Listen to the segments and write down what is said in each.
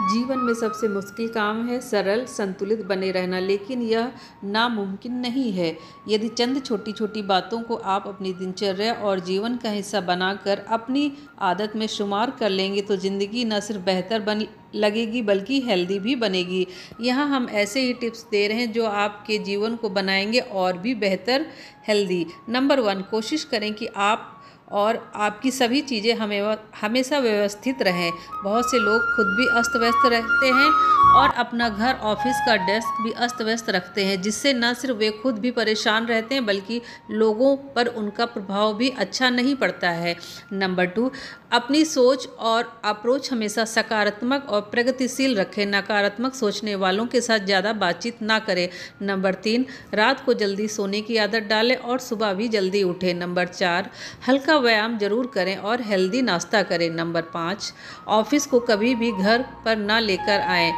जीवन में सबसे मुश्किल काम है सरल, संतुलित बने रहना, लेकिन यह नामुमकिन नहीं है। यदि चंद छोटी छोटी बातों को आप अपनी दिनचर्या और जीवन का हिस्सा बनाकर अपनी आदत में शुमार कर लेंगे तो ज़िंदगी न सिर्फ़ बेहतर बन लगेगी, बल्कि हेल्दी भी बनेगी। यहाँ हम ऐसे ही टिप्स दे रहे हैं जो आपके जीवन को बनाएँगे और भी बेहतर, हेल्दी। नंबर वन, कोशिश करें कि आप और आपकी सभी चीज़ें हमें हमेशा व्यवस्थित रहें। बहुत से लोग खुद भी अस्त व्यस्त रहते हैं और अपना घर, ऑफ़िस का डेस्क भी अस्त व्यस्त रखते हैं, जिससे न सिर्फ़ वे खुद भी परेशान रहते हैं, बल्कि लोगों पर उनका प्रभाव भी अच्छा नहीं पड़ता है। नंबर टू, अपनी सोच और अप्रोच हमेशा सकारात्मक और प्रगतिशील रखें। नकारात्मक सोचने वालों के साथ ज़्यादा बातचीत ना करें। नंबर तीन, रात को जल्दी सोने की आदत डालें और सुबह भी जल्दी उठें। नंबर चार, हल्का व्यायाम ज़रूर करें और हेल्दी नाश्ता करें। नंबर पाँच, ऑफ़िस को कभी भी घर पर ना लेकर आएँ।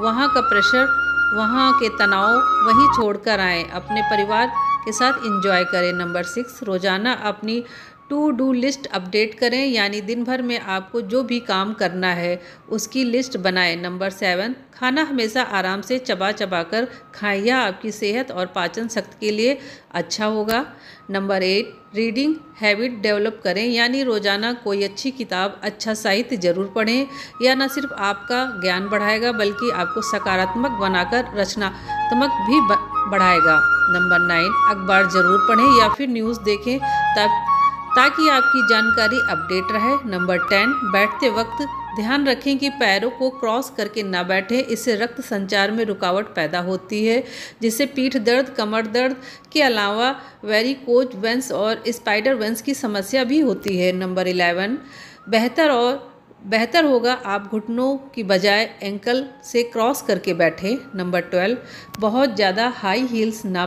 वहाँ का प्रेशर, वहाँ के तनाव, वहीं छोड़कर आएँ। अपने परिवार के साथ इंजॉय करें। नंबर सिक्स, रोज़ाना अपनी टू डू लिस्ट अपडेट करें, यानी दिन भर में आपको जो भी काम करना है, उसकी लिस्ट बनाएँ। नंबर सेवन, खाना हमेशा आराम से चबा चबा कर खाएँ, यह आपकी सेहत और पाचन शक्ति के लिए अच्छा होगा। Number eight, reading habit develop करें, यानी रोज़ाना कोई अच्छी किताब अच्छा साहित्य ज़रूर पढ़ें। यह न सिर्फ़ आपका ज्ञान बढ़ाएगा, बल्कि आपको सकारात्मक बनाकर रचनात्मक भी बढ़ाएगा। नंबर नाइन, अखबार ज़रूर पढ़ें या फिर न्यूज़ देखें, तब ताकि आपकी जानकारी अपडेट रहे। नंबर टेन, बैठते वक्त ध्यान रखें कि पैरों को क्रॉस करके ना बैठें। इससे रक्त संचार में रुकावट पैदा होती है, जिससे पीठ दर्द, कमर दर्द के अलावा वेरिकोज वेंस और स्पाइडर वेंस की समस्या भी होती है। नंबर इलेवन, बेहतर और बेहतर होगा आप घुटनों की बजाय एंकल से क्रॉस करके बैठें। नंबर ट्वेल्व, बहुत ज़्यादा हाई हील्स ना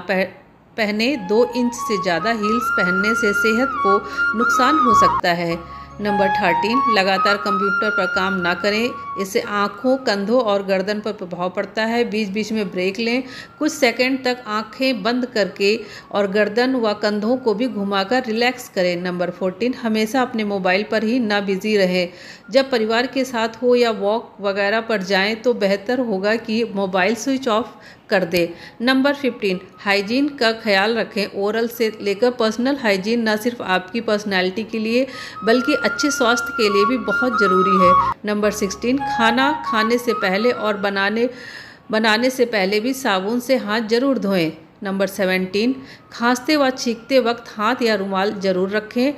पहने दो इंच से ज़्यादा हील्स पहनने से सेहत को नुकसान हो सकता है। नंबर थर्टीन लगातार कंप्यूटर पर काम ना करें। इससे आँखों, कंधों और गर्दन पर प्रभाव पड़ता है। बीच बीच में ब्रेक लें। कुछ सेकंड तक आँखें बंद करके और गर्दन व कंधों को भी घुमाकर रिलैक्स करें। नंबर फोर्टीन हमेशा अपने मोबाइल पर ही ना बिज़ी रहें। जब परिवार के साथ हो या वॉक वगैरह पर जाएँ तो बेहतर होगा कि मोबाइल स्विच ऑफ़ कर दे। नंबर फिफ्टीन हाइजीन का ख्याल रखें। ओरल से लेकर पर्सनल हाइजीन न सिर्फ़ आपकी पर्सनैलिटी के लिए, बल्कि अच्छे स्वास्थ्य के लिए भी बहुत ज़रूरी है। नंबर सिक्सटीन खाना खाने से पहले और बनाने बनाने से पहले भी साबुन से हाथ ज़रूर धोएँ। नंबर सेवेंटीन खांसते व छींकते वक्त हाथ या रुमाल ज़रूर रखें।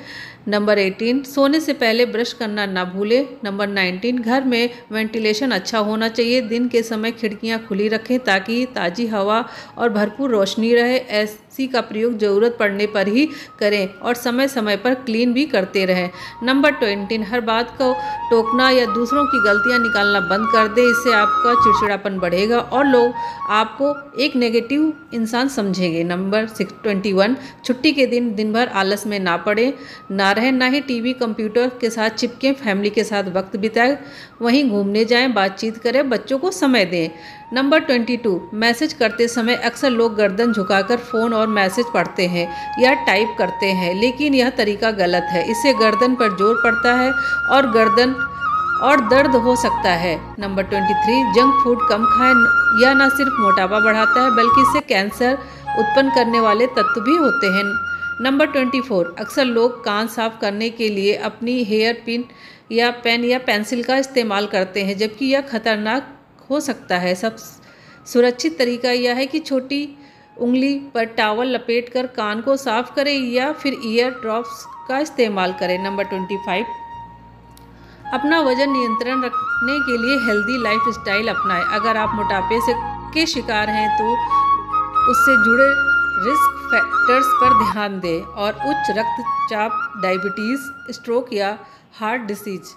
नंबर 18 सोने से पहले ब्रश करना ना भूलें। नंबर 19 घर में वेंटिलेशन अच्छा होना चाहिए। दिन के समय खिड़कियाँ खुली रखें ताकि ताज़ी हवा और भरपूर रोशनी रहे। एसी का प्रयोग ज़रूरत पड़ने पर ही करें और समय समय पर क्लीन भी करते रहें। नंबर ट्वेंटी हर बात को टोकना या दूसरों की गलतियाँ निकालना बंद कर दें, इससे आपका चिड़चिड़ापन बढ़ेगा और लोग आपको एक नेगेटिव इंसान समझेंगे। नंबर सिक्स, ट्वेंटी वन, छुट्टी के दिन दिन भर आलस में ना पड़े ना ना रहें, ना ही टीवी, कंप्यूटर के साथ चिपकें, फैमिली के साथ वक्त बिताएँ, वहीं घूमने जाएँ, बातचीत करें, बच्चों को समय दें। नंबर ट्वेंटी टू, मैसेज करते समय अक्सर लोग गर्दन झुकाकर फ़ोन और मैसेज पढ़ते हैं या टाइप करते हैं, लेकिन यह तरीका गलत है। इससे गर्दन पर ज़ोर पड़ता है और गर्दन और दर्द हो सकता है। Number twenty three, junk food कम खाएँ यह न सिर्फ़ मोटापा बढ़ाता है, बल्कि इससे कैंसर उत्पन्न करने वाले तत्व भी होते हैं। नंबर ट्वेंटी फोर, अक्सर लोग कान साफ़ करने के लिए अपनी हेयर पिन या पेन या पेंसिल का इस्तेमाल करते हैं, जबकि यह खतरनाक हो सकता है। सब सुरक्षित तरीका यह है कि छोटी उंगली पर टावल लपेट कर कान को साफ़ करें या फिर ईयर ड्रॉप्स का इस्तेमाल करें। नंबर ट्वेंटी फाइव अपना वज़न नियंत्रण रखने के लिए हेल्दी लाइफ स्टाइल अपनाएँ। अगर आप मोटापे से के शिकार हैं तो उससे जुड़े रिस्क फैक्टर्स पर ध्यान दें और उच्च रक्तचाप डायबिटीज़ स्ट्रोक या heart disease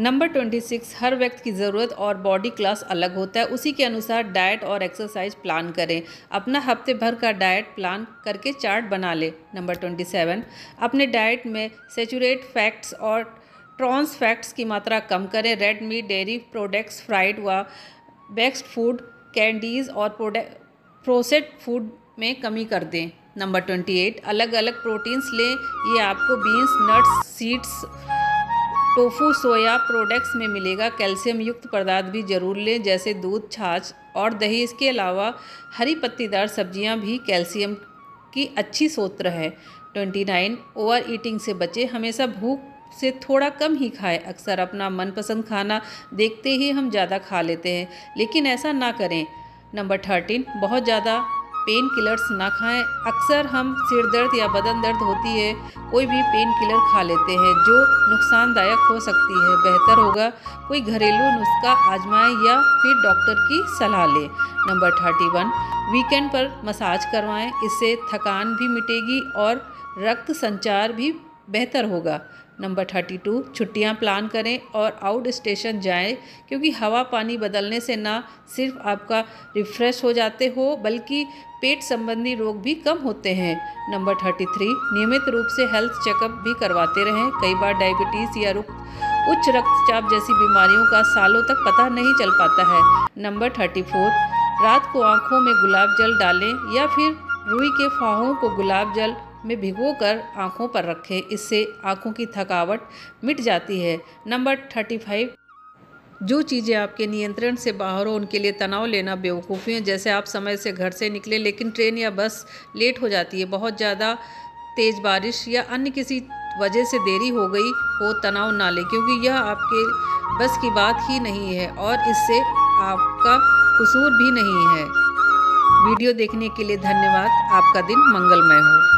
number twenty six, हर व्यक्ति की ज़रूरत और बॉडी क्लास अलग होता है। उसी के अनुसार डाइट और एक्सरसाइज प्लान करें। अपना हफ़्ते भर का डाइट प्लान करके चार्ट बना लें। नंबर ट्वेंटी सेवन, अपने डाइट में सेचूरेट फैक्ट्स और ट्रांस फैक्ट्स की मात्रा कम करें। Red meat dairy products, fried व बेक्सड फ़ूड, कैंडीज़ और प्रोसेड फ़ूड में कमी कर दें। नंबर ट्वेंटी एट अलग अलग प्रोटीन्स लें। ये आपको beans, nuts, seeds tofu soya products में मिलेगा कैल्शियम युक्त पदार्थ भी ज़रूर लें, जैसे दूध, छाछ और दही। इसके अलावा हरी पत्तीदार सब्ज़ियाँ भी कैल्शियम की अच्छी सोत्र है। ट्वेंटी नाइन ओवर ईटिंग से बचे। हमेशा भूख से थोड़ा कम ही खाएँ। अक्सर अपना मनपसंद खाना देखते ही हम ज़्यादा खा लेते हैं। लेकिन ऐसा ना करें। नंबर थर्टीन, बहुत ज़्यादा पेन किलर्स ना खाएँ। अक्सर हम सिर दर्द या बदन दर्द होती है, कोई भी पेन किलर खा लेते हैं, जो नुकसानदायक हो सकती है। बेहतर होगा कोई घरेलू नुस्खा आजमाएँ या फिर डॉक्टर की सलाह लें। नंबर थर्टी वन वीकेंड पर मसाज करवाएँ। इससे थकान भी मिटेगी और रक्त संचार भी बेहतर होगा। नंबर थर्टी टू, छुट्टियाँ प्लान करें और आउट स्टेशन जाएँ, क्योंकि हवा पानी बदलने से ना सिर्फ़ आपका रिफ्रेश हो जाते हो, बल्कि पेट संबंधी रोग भी कम होते हैं। नंबर थर्टी थ्री, नियमित रूप से हेल्थ चेकअप भी करवाते रहें। कई बार डायबिटीज़ या रुक, उच्च रक्तचाप जैसी बीमारियों का सालों तक पता नहीं चल पाता है। नंबर थर्टी फोर, रात को आँखों में गुलाब जल डालें या फिर रुई के फाहों को गुलाब जल में भिगोकर आँखों पर रखें। इससे आँखों की थकावट मिट जाती है। Number thirty five. जो चीज़ें आपके नियंत्रण से बाहर हो, उनके लिए तनाव लेना बेवकूफ़ी है। जैसे आप समय से घर से निकले, लेकिन ट्रेन या बस लेट हो जाती है। बहुत ज़्यादा तेज़ बारिश या अन्य किसी वजह से देरी हो गई हो, तनाव ना ले, क्योंकि यह आपके बस की बात ही नहीं है और इससे आपका कसूर भी नहीं है। वीडियो देखने के लिए धन्यवाद। आपका दिन मंगलमय हो।